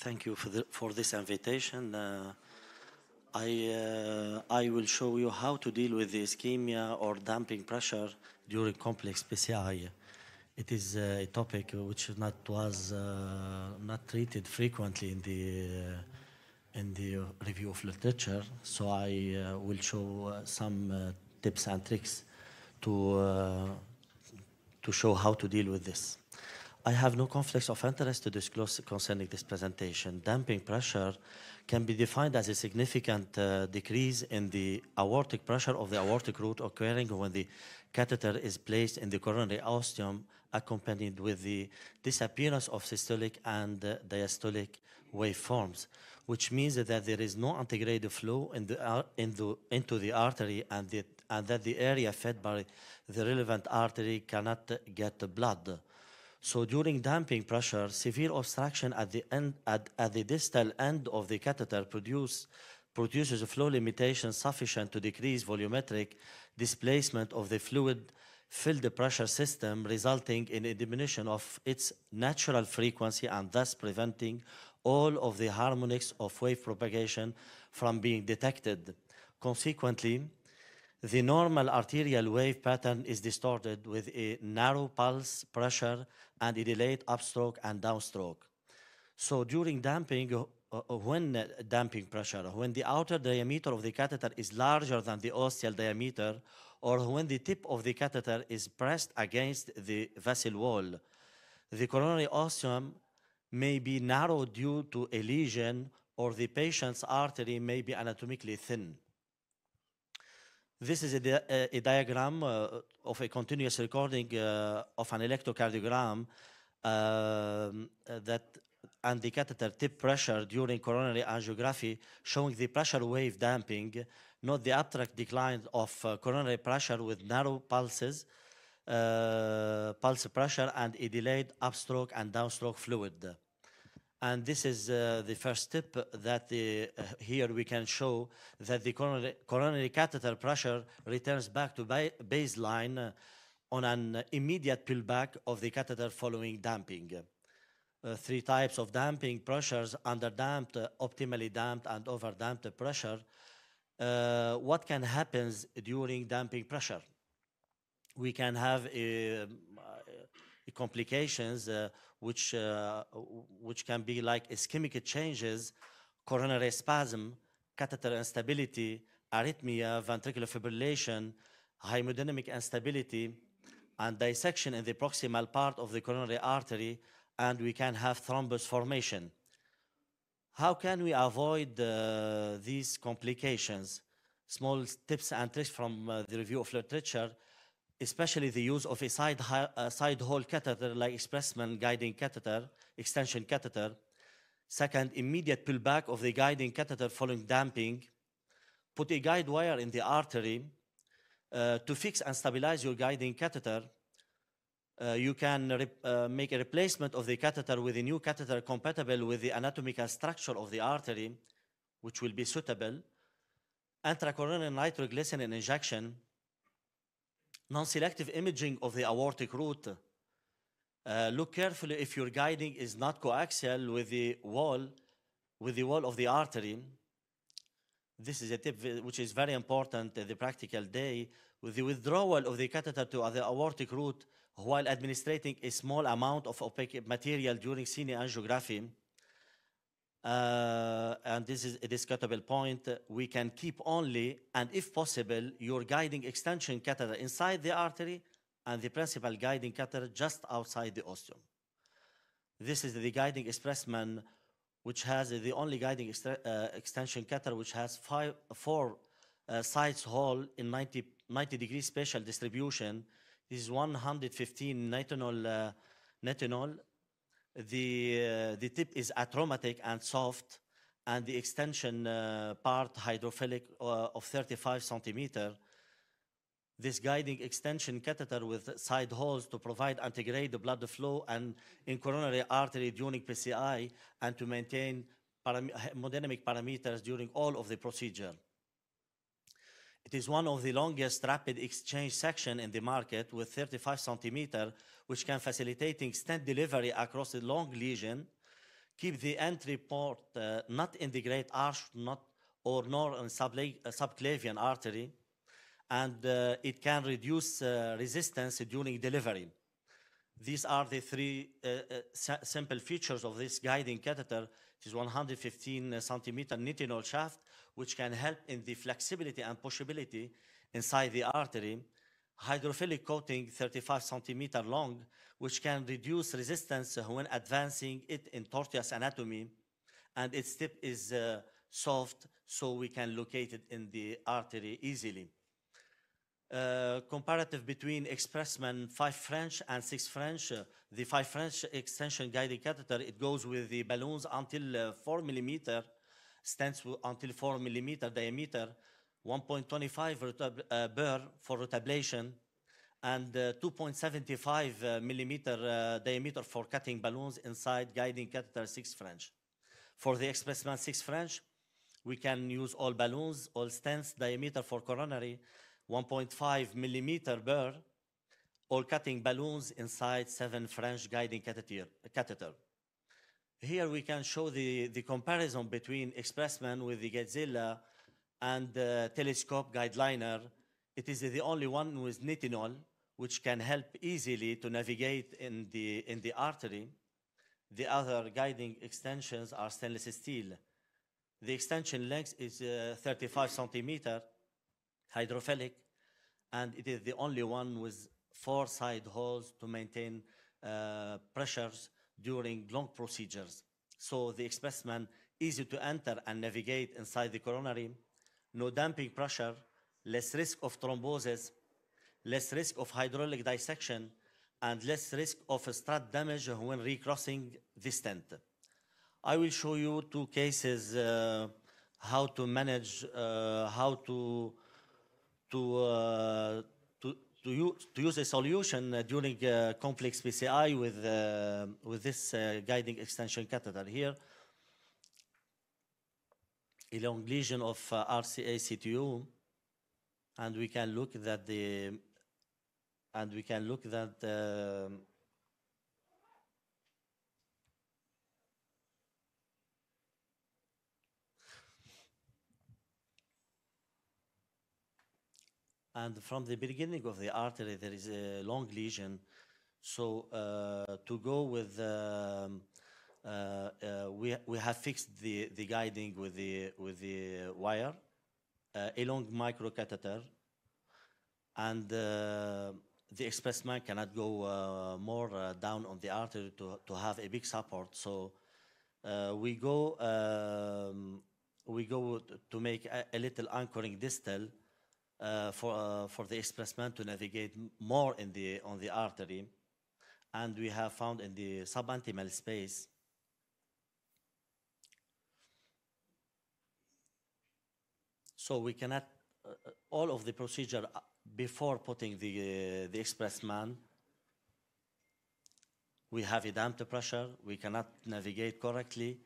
Thank you for, the, for this invitation. Uh, I, uh, I will show you how to deal with the ischemia or damping pressure during complex PCI. It is a topic which not was uh, not treated frequently in the uh, in the review of literature. So I uh, will show uh, some uh, tips and tricks to to show how to deal with this. I have no conflicts of interest to disclose concerning this presentation. Damping pressure can be defined as a significant uh, decrease in the aortic pressure of the aortic root occurring when the catheter is placed in the coronary ostium accompanied with the disappearance of systolic and uh, diastolic waveforms, which means that there is no antegrade flow in the, in the, into the artery and, the, and that the area fed by the relevant artery cannot get blood. So during damping pressure, severe obstruction at the end at, at the distal end of the catheter produce, produces a flow limitation sufficient to decrease volumetric displacement of the fluid filled pressure system, resulting in a diminution of its natural frequency and thus preventing all of the harmonics of wave propagation from being detected. Consequently, the normal arterial wave pattern is distorted with a narrow pulse pressure and a delayed upstroke and downstroke. So during damping, uh, uh, when uh, damping pressure, when the outer diameter of the catheter is larger than the ostial diameter, or when the tip of the catheter is pressed against the vessel wall, the coronary ostium may be narrow due to a lesion or the patient's artery may be anatomically thin. This is a, di a diagram uh, of a continuous recording uh, of an electrocardiogram um, that and the catheter tip pressure during coronary angiography showing the pressure wave damping, not the abstract decline of uh, coronary pressure with narrow pulses, uh, pulse pressure and a delayed upstroke and downstroke fluid. And this is uh, the first tip that the, uh, here we can show that the coronary, catheter pressure returns back to ba baseline uh, on an immediate pullback of the catheter following damping. Uh, three types of damping pressures, underdamped, uh, optimally damped, and overdamped pressure. Uh, what can happen during damping pressure? We can have a complications which, uh, which can be like ischemic changes, coronary spasm, catheter instability, arrhythmia, ventricular fibrillation, hemodynamic instability, and dissection in the proximal part of the coronary artery, and we can have thrombus formation. How can we avoid uh, these complications? Small tips and tricks from uh, the review of literature especially the use of a side, uh, side hole catheter like Expressman guiding catheter, extension catheter. Second, immediate pullback of the guiding catheter following damping. Put a guide wire in the artery uh, to fix and stabilize your guiding catheter. Uh, you can uh, make a replacement of the catheter with a new catheter compatible with the anatomical structure of the artery, which will be suitable. Intracoronary nitroglycerin injection non-selective imaging of the aortic root. Uh, look carefully if your guiding is not coaxial with the wall, with the wall of the artery. This is a tip which is very important in the practical day. With the withdrawal of the catheter to the aortic root while administrating a small amount of opaque material during cine angiography, uh, and this is a discussable point, we can keep only, and if possible, your guiding extension catheter inside the artery and the principal guiding catheter just outside the ostium. This is the guiding expressman, which has the only guiding uh, extension catheter, which has five, four uh, sides hole in 90, 90 degree spatial distribution. This is 115 nitinol, uh, nitinol the, uh, the tip is atraumatic and soft, and the extension uh, part hydrophilic uh, of 35 centimeter. This guiding extension catheter with side holes to provide antegrade blood flow and in coronary artery during PCI and to maintain param hemodynamic parameters during all of the procedure. It is one of the longest rapid exchange section in the market with 35 centimeter, which can facilitate stent delivery across a long lesion, keep the entry port uh, not in the great arch, not or nor in uh, subclavian artery, and uh, it can reduce uh, resistance during delivery. These are the three uh, uh, simple features of this guiding catheter. It is 115 centimeter nitinol shaft, which can help in the flexibility and pushability inside the artery. Hydrophilic coating, 35 centimeter long, which can reduce resistance when advancing it in tortuous anatomy. And its tip is uh, soft, so we can locate it in the artery easily. Uh, comparative between Expressman 5 French and 6 French. Uh, the 5 French extension guided catheter, it goes with the balloons until uh, 4 millimeter, stents wi- until 4 millimeter diameter, 1.25 uh, burr for rotablation, and uh, 2.75 uh, millimeter uh, diameter for cutting balloons inside guiding catheter 6 French. For the Expressman 6 French, we can use all balloons, all stents, diameter for coronary, 1.5 millimeter burr, all cutting balloons inside 7 French guiding catheter. catheter. Here we can show the, the comparison between Expressman with the Guidezilla and uh, telescope guideliner. It is the only one with nitinol, which can help easily to navigate in the, in the artery. The other guiding extensions are stainless steel. The extension length is uh, 35 centimeter, hydrophilic, and it is the only one with four side holes to maintain uh, pressures during long procedures. So the expressman easy to enter and navigate inside the coronary, no damping pressure, less risk of thrombosis, less risk of hydraulic dissection, and less risk of strut damage when recrossing the stent. I will show you two cases uh, how to manage, uh, how to to uh, to use, to use a solution uh, during uh, complex PCI with uh, with this uh, guiding extension catheter here. A long lesion of uh, RCA CTO, and we can look that the and we can look that. And from the beginning of the artery, there is a long lesion. So uh, to go with, um, uh, uh, we, we have fixed the, the guiding with the, with the wire, uh, a long microcatheter, and the expressman cannot go more down on the artery to, to have a big support. So uh, we go um, we go to make a, a little anchoring distal for uh, for the expressman to navigate more in the on the artery, and we have found in the subintimal space. So we cannot uh, uh, all of the procedure uh, before putting the uh, the expressman. We have a damped pressure. We cannot navigate correctly.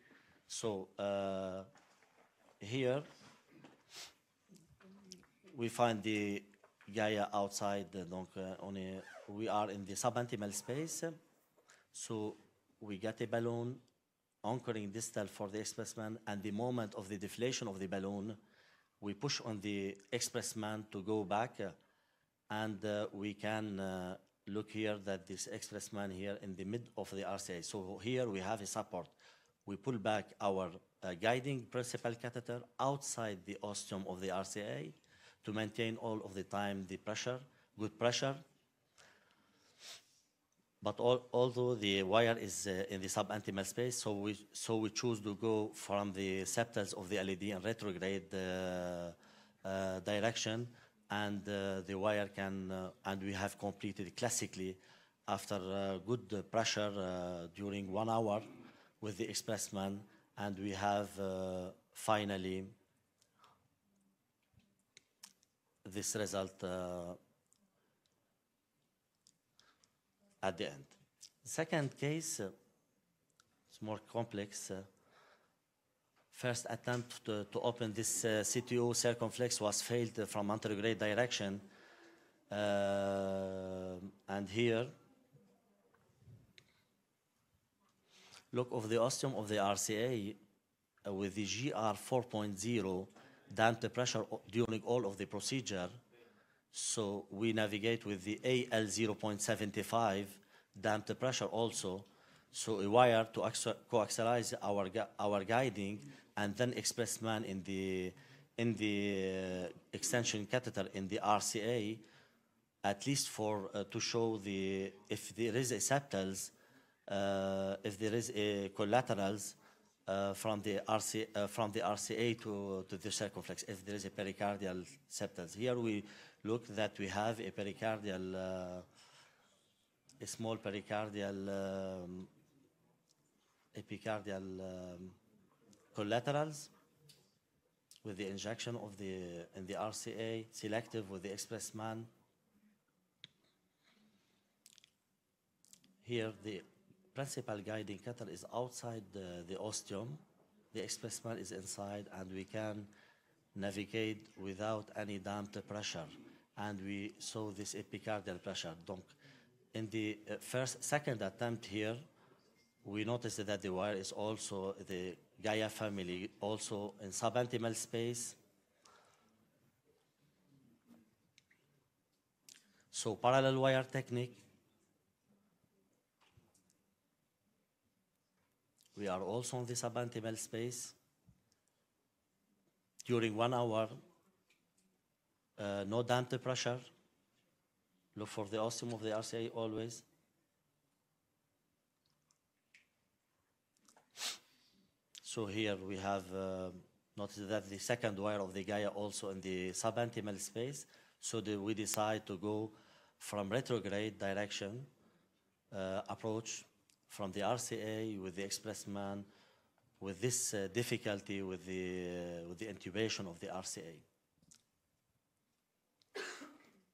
So uh, here we find the Gaia outside. Donc, on a, we are in the subintimal space. So we get a balloon anchoring distal for the expressman, and the moment of the deflation of the balloon, we push on the expressman to go back, uh, and uh, we can uh, look here that this expressman here in the mid of the RCA. So here we have a support. We pull back our uh, guiding principal catheter outside the ostium of the RCA to maintain all of the time the pressure, good pressure. But al- although the wire is uh, in the subintimal space, so we, so we choose to go from the septals of the LAD in retrograde uh, uh, direction, and uh, the wire can, uh, and we have completed classically after good pressure during one hour with the expressman, and we have finally this result uh, at the end. Second case, uh, it's more complex. uh, first attempt to, to open this uh, CTO circumflex was failed uh, from anterograde direction. Uh, and here, look of the ostium of the RCA with the JR 4.0 damped the pressure during all of the procedure. So we navigate with the AL 0.75 damped the pressure also. So a wire to coaxialize our, our guiding and then expressman in the, in the uh, extension catheter in the RCA at least for uh, to show the if there is a septals, uh, if there is a collaterals uh, from the RC uh, from the RCA to to the circumflex, if there is a pericardial septals. Here we look that we have a pericardial, uh, a small pericardial um, epicardial um, collaterals with the injection of the in the RCA, selective with the expressman. Here, the principal guiding catheter is outside the, the ostium. The expressman is inside, and we can navigate without any damped pressure. And we saw this epicardial pressure. Donc, in the uh, first, second attempt here, we noticed that the wire is also the Gaia family, also in subintimal space. So parallel wire technique. We are also in the subintimal space. During one hour, uh, no damped pressure. Look for the ostium of the RCA always. So here we have uh, noticed that the second wire of the Gaia also in the subintimal space. So we decide to go from retrograde direction uh, approach from the RCA with the expressman with this uh, difficulty with the, uh, with the intubation of the RCA.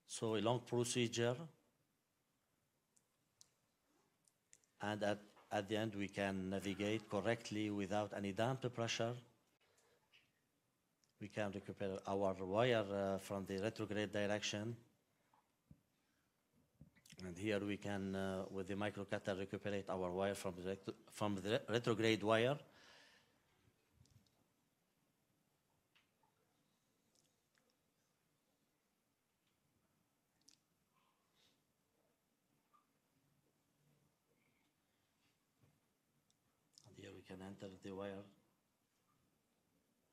So a long procedure and at, at the end we can navigate correctly without any damped pressure. We can recuperate our wire uh, from the retrograde direction. And here we can, uh, with the microcatheter, recuperate our wire from the, from the retrograde wire. And here we can enter the wire,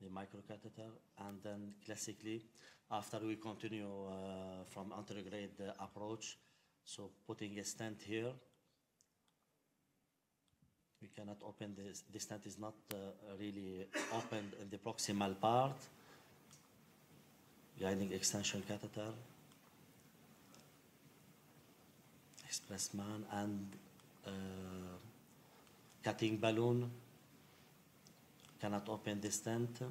the microcatheter, and then classically, after we continue uh, from anterograde uh, approach, so putting a stent here, we cannot open this, the stent is not uh, really opened in the proximal part, guiding extension catheter, expressman, and uh, cutting balloon. Cannot open the stent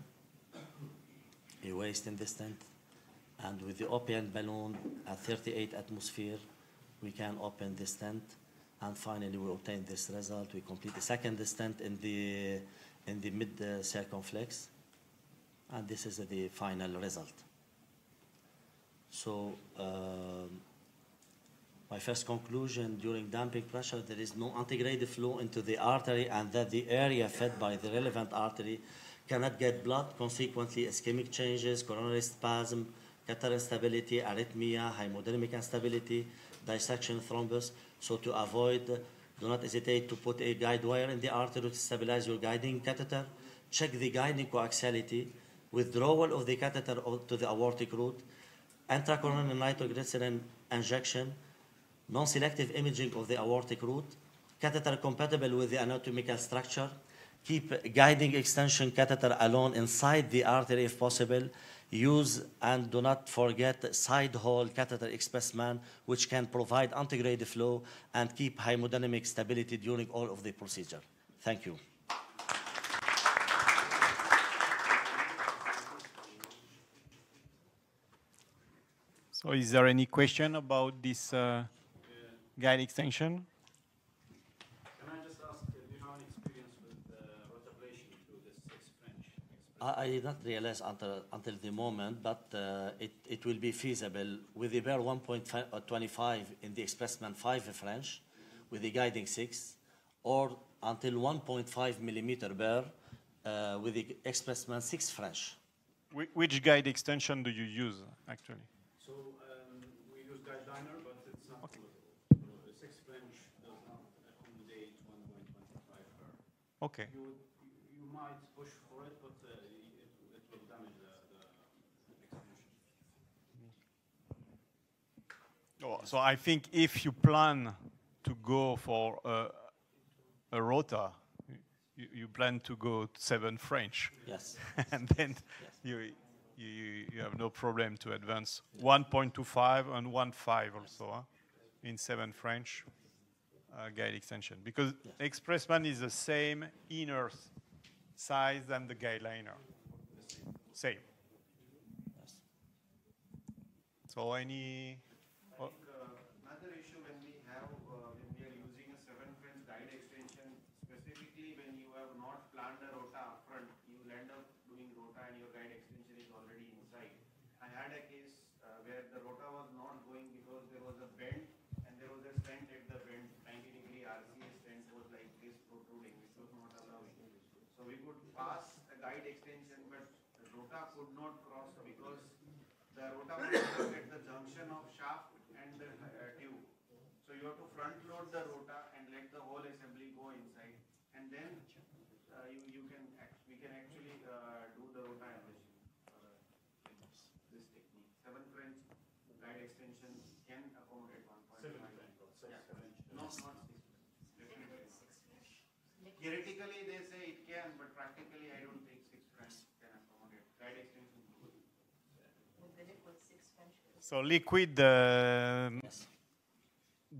a waist in the stent and with the open balloon at 38 atmosphere we can open the stent and finally we obtain this result we complete the second stent in the in the mid uh, circumflex and this is the final result so um, my first conclusion during damping pressure, there is no antegrade flow into the artery and that the area fed by the relevant artery cannot get blood. Consequently, ischemic changes, coronary spasm, catheter instability, arrhythmia, hemodynamic instability, dissection, thrombus. So to avoid, do not hesitate to put a guide wire in the artery to stabilize your guiding catheter. Check the guiding coaxiality, withdrawal of the catheter to the aortic root, intracoronary nitroglycerin injection, non-selective imaging of the aortic root, catheter compatible with the anatomical structure, keep guiding extension catheter alone inside the artery if possible, use and do not forget side hole catheter expressman, which can provide antegrade flow and keep hemodynamic stability during all of the procedure. Thank you. So is there any question about this uh, guide extension? Can I just ask, uh, do you have any experience with uh, rotablation through this six French? I, I did not realize until, until the moment, but uh, it, it will be feasible with the burr 1.25 in the expressman 5 French, with the guiding 6, or until 1.5 millimeter burr uh, with the Expressman 6 French. Whi- Which guide extension do you use, actually? So um, we use guideliner, but it's not Okay. suitable. The six French does not accommodate 1.25 burr. Okay. You you- you might push for it, but uh, it, it will damage the, the execution. So I think if you plan to go for a, a rota, you, you plan to go seven French, Yes. and then you, you, you have no problem to advance 1.25 and 1.5 also huh, in seven French uh, guide extension because Expressman is the same inner size than the guide liner. Same. yes. So any I think uh, another issue when we have, uh, when we are using a seven French guide extension, specifically when you have not planned a rota upfront, you will end up doing rota and your guide extension is already inside. I had a case uh, where the rota was not going because there was a bend and there was a stent at the bend, ninety degree RCA stent was like this protruding, which was not allowed. So we could pass a guide extension, but the rota could not cross because the rota was stuck at the junction of shaft and the uh, tube. So you have to front load the rota and let the whole assembly go inside. And then uh, you, you can, act- we can actually uh, do the rota ablation. uh, This technique. Seven French guide extension can accommodate one point five. Yeah. No, not six. Definitely. Theoretically, they say it can, but practically, I don't think six French can accommodate. Guide extension. So liquid um, Yes.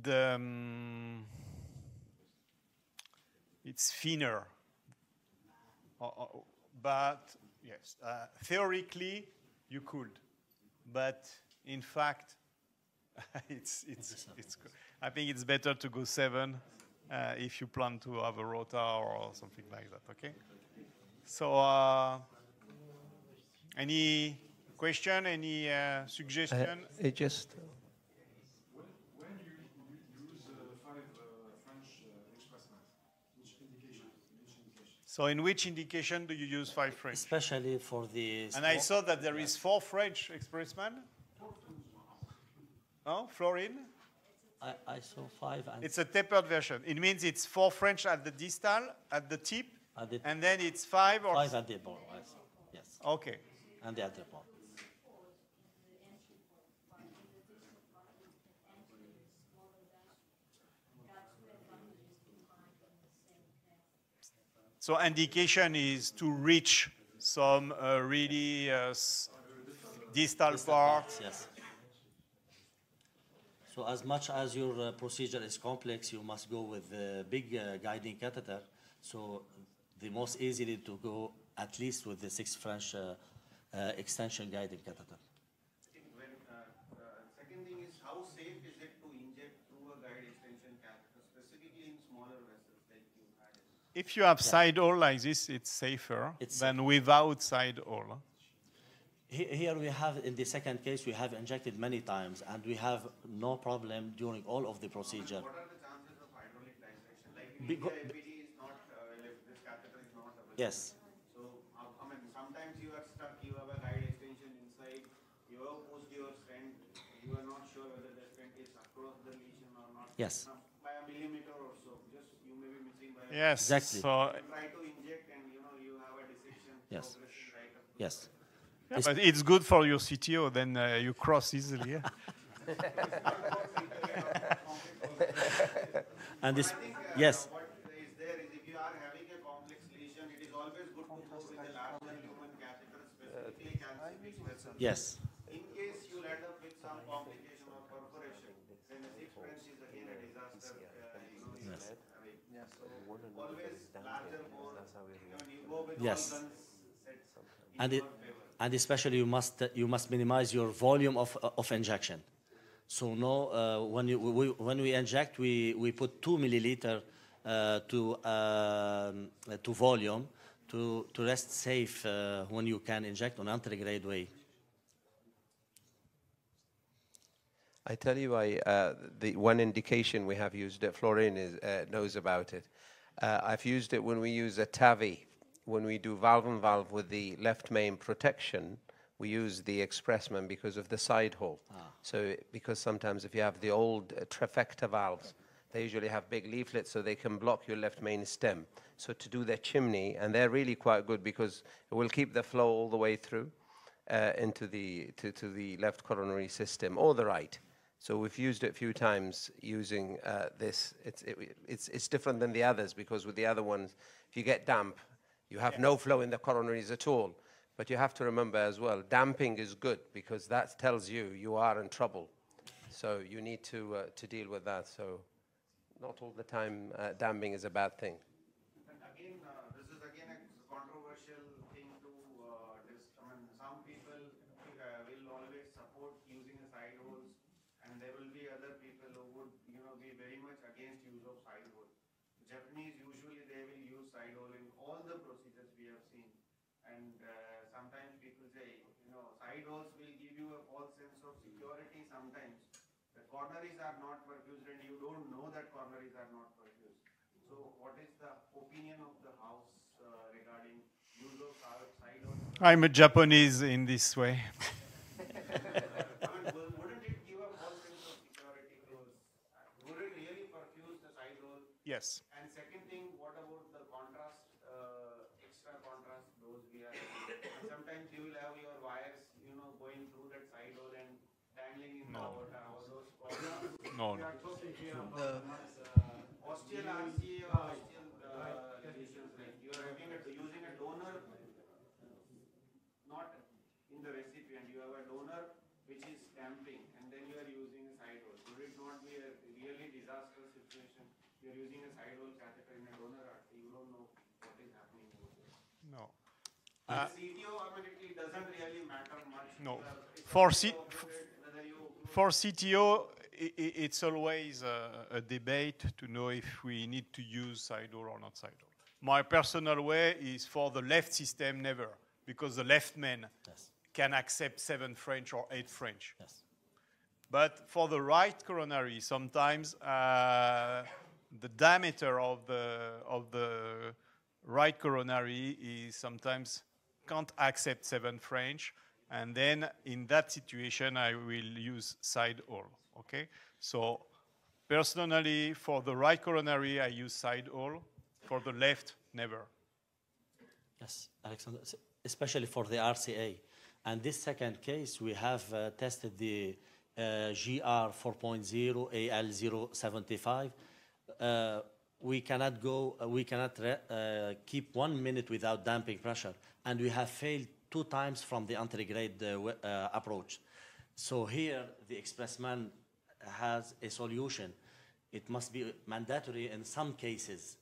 the um, it's thinner. Uh, uh, but yes uh, theoretically you could. But in fact it's it's it's i think it's better to go seven uh, if you plan to have a rota or something like that okay? So uh, any question any uh, suggestion It just, When, when you, you use uh, five French which indication, which indication? So in which indication do you use five French? Especially for the. And I saw that there is four French expressmen. Oh, Florian? I, I saw five and It's a tapered version. It means it's four French at the distal, at the tip, At the- and then it's five or five at the ball. Yes. yes. okay. And the other ball. So indication is to reach some uh, really uh, s- distal parts. Yes. So as much as your uh, procedure is complex, you must go with the big uh, guiding catheter. So the most easily to go at least with the six French uh, uh, extension guiding catheter. I think when, uh, uh, second thing is how safe is it to inject through a guide extension catheter, specifically in smaller vessels like you had? it? If you have side hole like this, it's safer It's than without side hole. He- Here we have, in the second case, we have injected many times and we have no problem during all of the procedure. What are the chances of hydraulic dissection? Like in Beca- India, APT is not, uh, available, this catheter is not available. Yes. So, I mean, sometimes you are stuck, you have a guide extension inside, you have pushed your stent, you are not sure whether the stent is across the lesion or not. Yes. Now, By a millimeter or so, just you may be missing by. a- Yes. Exactly. So You Try to inject and, you know, you have a dissection Yes. progressing right up to. Yes. Yeah, but it's good for your CTO, then uh, you cross easily. yeah. And this, I think, uh, yes, What is there is if you are having a complex lesion, it is always good to go with a larger lumen catheter, specifically calcific vessel. yes. In case you end up with some complication or perforation, then a six French is again a disaster, Yes. guns sets in And it, and especially you must, you must minimize your volume of, of injection. So no, uh, when, you, we, when we inject, we, we put two milliliter uh, to, uh, to volume to, to rest safe uh, when you can inject on antegrade way. I tell you why, uh, the one indication we have used that Florian is, uh, knows about it. Uh, I've used it when we use a TAVI. When we do valve and valve with the left main protection, we use the Expressman because of the side hole. So, because sometimes if you have the old uh, trifecta valves, they usually have big leaflets so they can block your left main stem. So, to do their chimney, and they're really quite good because it will keep the flow all the way through uh, into the, to, to the left coronary system or the right. So we've used it a few times using uh, this. It's, it, it's, it's different than the others because with the other ones, if you get damp, you have no flow in the coronaries at all. But you have to remember as well, damping is good because that tells you you are in trouble. So you need to, uh, to deal with that. So not all the time uh, damping is a bad thing. And again, uh, this is again a controversial thing to, uh, dis I mean, some people uh, will always support using a side holes, and there will be other people who would, you know, be very much against use of side hole. Japanese usually they will use side hole in all the procedures we have seen, and uh, sometimes people say, you know, side holes will give you a false sense of security sometimes. The corneries are not perfused, and you don't know that corneries are not perfused. So what is the opinion of the house uh, regarding use of? I'm a Japanese in this way. I mean, wou- wouldn't it give a false sense of security because uh, would it really perfuse the side hole? Yes. And second thing, what about the contrast, uh, extra contrast those we are, and sometimes you will have your wires, you know, going through that side hole and dangling in the water, all those corners. No, no. Uh, Ostial RCA or uh, like you are having a, using a donor, not in the recipient, you have a donor which is damping, and then you are using a side hole. Would it not be a really disastrous situation? You are using a side hole catheter in a donor artery, you don't know what is happening over there. No. The CTO, I mean, it, it doesn't really matter much. No. Uh, For C- the operator whether you For CTO, it's always a, a debate to know if we need to use side or not side. My personal way is for the left system, never, because the left main Yes. can accept seven French or eight French. Yes. But for the right coronary, sometimes uh, the diameter of the of the right coronary is sometimes can't accept seven French, and then in that situation, I will use side hole. Okay, so personally, for the right coronary, I use side hole. For the left, never. Yes, Alexander, especially for the RCA. And this second case, we have uh, tested the uh, JR 4.0 AL075. Uh, we cannot go, uh, we cannot uh, keep one minute without damping pressure. And we have failed two times from the antegrade uh, uh, approach. So here, the Expressman has a solution. It must be mandatory in some cases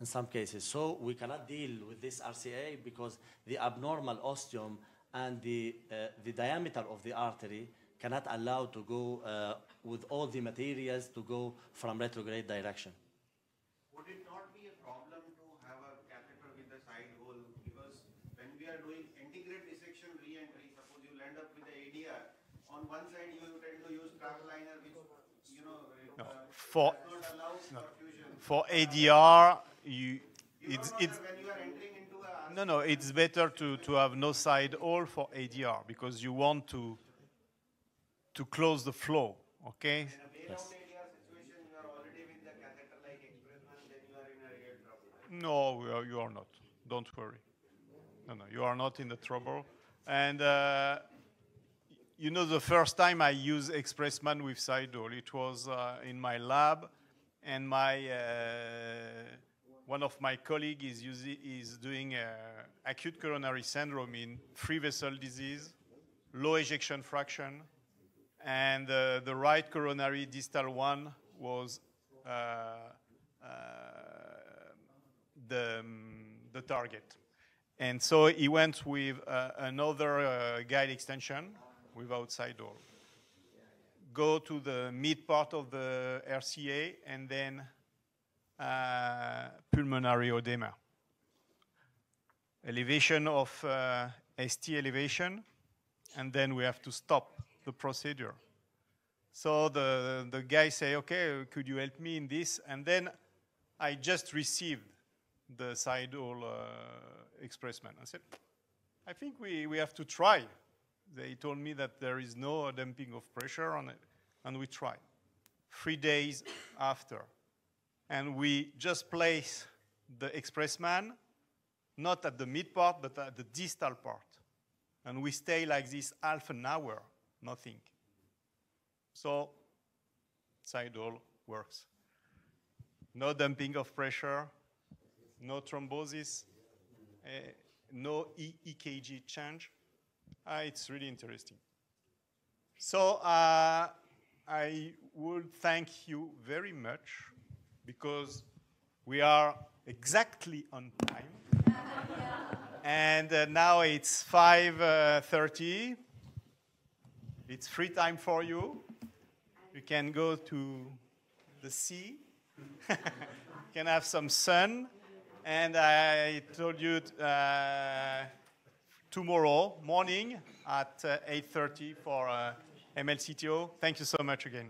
in some cases. So we cannot deal with this RCA because the abnormal ostium and the, uh, the diameter of the artery cannot allow to go uh, with all the materials to go from retrograde direction. Would it not be a problem to have a catheter with a side hole? Because when we are doing antegrade dissection re-entry, suppose you end up with the ADR, on one side you tend to use TrapLiner which, you know, No. uh, For does not allow perfusion. for ADR, you it's it's that when you are entering into a No, no, it's better to, to have no side all for ADR because you want to, to close the flow, okay? in a bailout ADR situation, you are already with the catheter like Expressman, then you are in a real trouble. No, we are- you are not. Don't worry. No, no, you are not in the trouble. And uh, you know, the first time I used Expressman with side hole, it was uh, in my lab, and my uh, one of my colleagues is using is doing uh, acute coronary syndrome in free vessel disease, low ejection fraction, and uh, the right coronary distal one was the, um, the target. And so he went with uh, another uh, guide extension with outside hole. Go to the mid part of the RCA and then uh, pulmonary edema. Elevation of uh, ST elevation, and then we have to stop the procedure. So the, the guy say, okay, could you help me in this? And then I just received the side uh, expressman. I said, I think we, we have to try. They told me that there is no dumping of pressure on it, and we tried. Three days after, and we just place the expressman not at the mid part, but at the distal part. And we stay like this half an hour, nothing. So, side hole works. No dumping of pressure, no thrombosis, eh, no e EKG change. Ah, it's really interesting. So uh, I would thank you very much because we are exactly on time. and uh, now it's 5.30. It's free time for you. You can go to the sea. you can have some sun. And I told you uh, tomorrow morning at uh, 8.30 for uh, MLCTO. Thank you so much again.